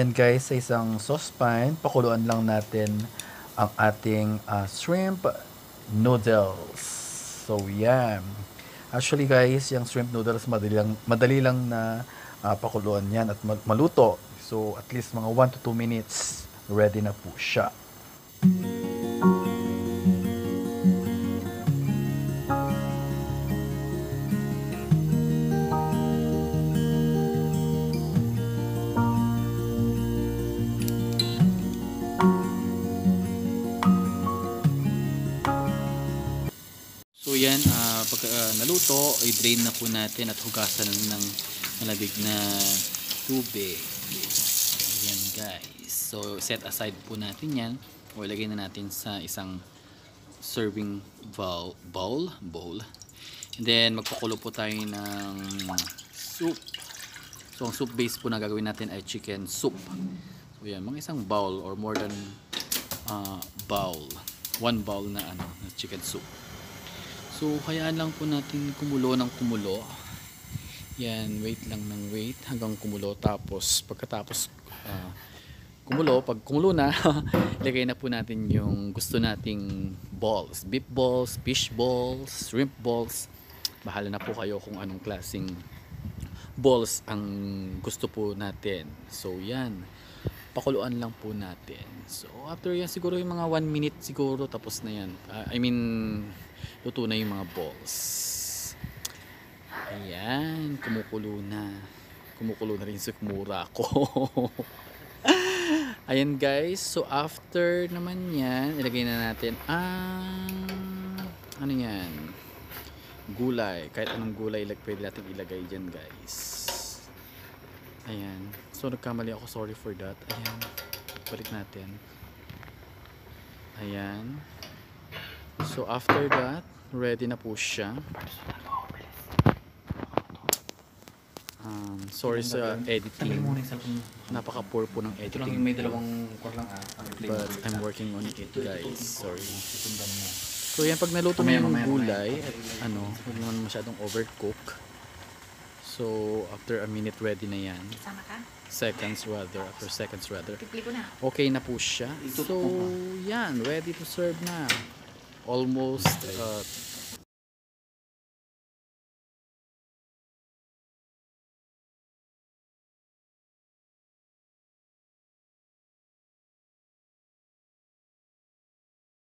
Yan guys, sa isang saucepan, pakuluan lang natin ang ating ah, shrimp noodles. So yan. Actually guys, yung shrimp noodles madali lang, madali lang na ah, pakuluan yan at ma- maluto. So at least mga 1 to 2 minutes, ready na po siya. So ah, pag ah, naluto, i-drain na po natin at hugasan ng malamig na tubig. Ayan guys. So set aside po natin yan o ilagay na natin sa isang serving bowl, bowl, bowl. And then magpakulo po tayo ng soup. So ang soup base po na gagawin natin ay chicken soup. So yan, mga isang bowl or more than ah, bowl. One bowl na ano, chicken soup. So, hayaan lang po natin kumulo ng kumulo. Yan, wait lang ng wait hanggang kumulo. Tapos, pagkatapos ah, kumulo, pag kumulo na, ilagay na po natin yung gusto nating balls. Beef balls, fish balls, shrimp balls. Bahala na po kayo kung anong klaseng balls ang gusto po natin. So, yan. Pakuluan lang po natin. So, after yan, siguro yung mga 1 minute siguro, tapos na yan. Ah, I mean, luto na yung mga balls. Ayan, kumukulo na. Kumukulo na rin si kumura ko. Ayan guys, so after naman yan, ilagay na natin ang ano yan? Gulay. Kahit anong gulay like, pwede natin ilagay dyan guys. Ayan. So nagkamali ako, sorry for that. Ayan. Balik natin. Ayan. So after that, ready na po siya. Um, sorry sa editing. Napaka-poor po ng editing. may dalawang kor lang ah. But I'm working on it guys. Sorry. So yan, pag naluto na yung gulay, at ano, huwag naman masyadong overcook. So, after a minute, ready na yan. Ka? Seconds rather, after seconds rather. Okay na po siya. So, yan, ready to serve na. Almost uh,